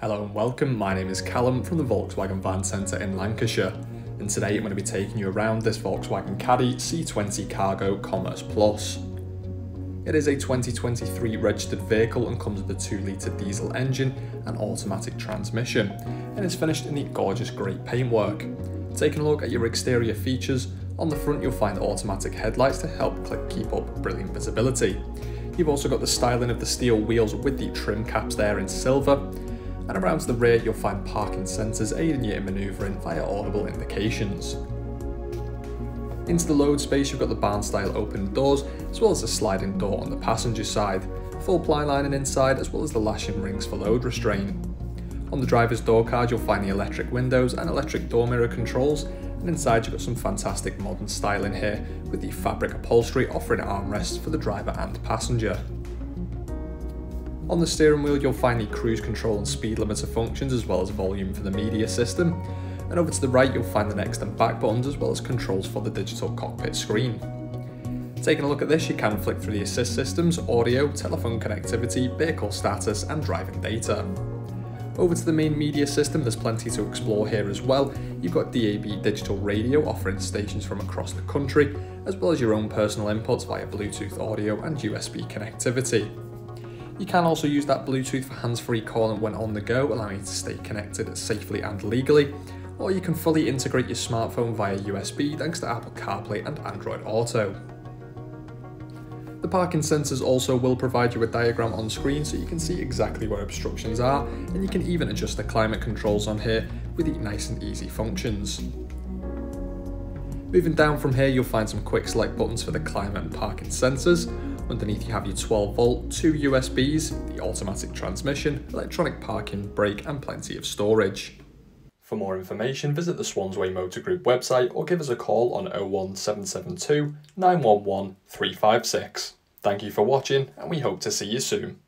Hello and welcome, my name is Callum from the Volkswagen Van Centre in Lancashire and today I'm going to be taking you around this Volkswagen Caddy C20 Cargo Commerce Plus. It is a 2023 registered vehicle and comes with a 2 litre diesel engine and automatic transmission and is finished in the gorgeous grey paintwork. Taking a look at your exterior features, on the front you'll find automatic headlights to help keep up brilliant visibility. You've also got the styling of the steel wheels with the trim caps there in silver and around the rear you'll find parking sensors aiding you in manoeuvring via audible indications. Into the load space you've got the barn style open doors as well as a sliding door on the passenger side, full ply lining inside as well as the lashing rings for load restraint. On the driver's door card you'll find the electric windows and electric door mirror controls and inside you've got some fantastic modern styling here with the fabric upholstery offering armrests for the driver and passenger. On the steering wheel you'll find the cruise control and speed limiter functions as well as volume for the media system. And over to the right you'll find the next and back buttons as well as controls for the digital cockpit screen. Taking a look at this, you can flick through the assist systems, audio, telephone connectivity, vehicle status and driving data. Over to the main media system, there's plenty to explore here as well. You've got DAB digital radio offering stations from across the country, as well as your own personal inputs via Bluetooth audio and USB connectivity. You can also use that Bluetooth for hands-free calling when on the go, allowing you to stay connected safely and legally, or you can fully integrate your smartphone via USB thanks to Apple CarPlay and Android Auto. The parking sensors also will provide you a diagram on screen so you can see exactly where obstructions are and you can even adjust the climate controls on here with the nice and easy functions. Moving down from here you'll find some quick select buttons for the climate and parking sensors, Underneath you have your 12 volt, two USBs, the automatic transmission, electronic parking brake and plenty of storage. For more information visit the Swansway Motor Group website or give us a call on 01772 911 356. Thank you for watching and we hope to see you soon.